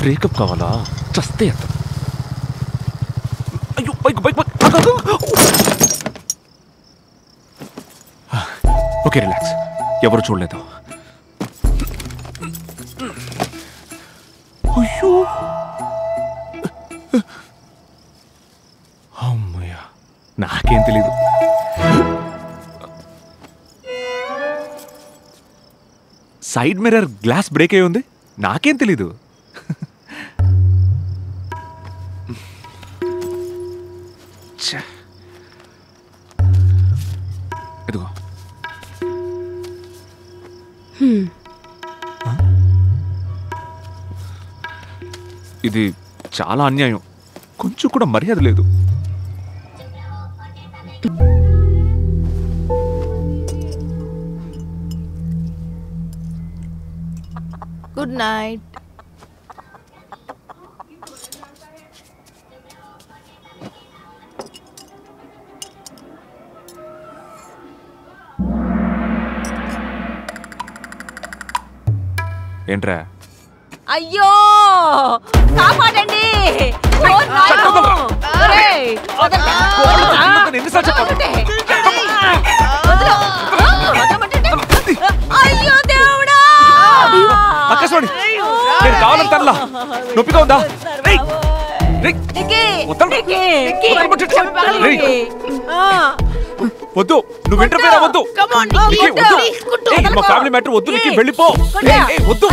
Breakup కావాలా? చస్తే ఎంత? అయ్యో bike bike bike. Okay relax. ఎవరు చూడలేదు. అయ్యో. అమ్మయ్య నాకేం తెలీదు. సైడ్ మిర్రర్ గ్లాస్ బ్రేక్ అయి ఉంది? నాకేం తెలీదు. ఇదిగో. ఇది చాలా అన్యాయం. కొంచెం కూడా మర్యాద లేదు. Good night. என்றார் ஐயோ రేయ్. నిక్కి. ఆ. వద్దు. నువ్వు ఇంటర్ఫేర్ అవ్వద్దు. మా. ఫ్యామిలీ మ్యాటర్ వద్దు. వెళ్ళిపో. వద్దు.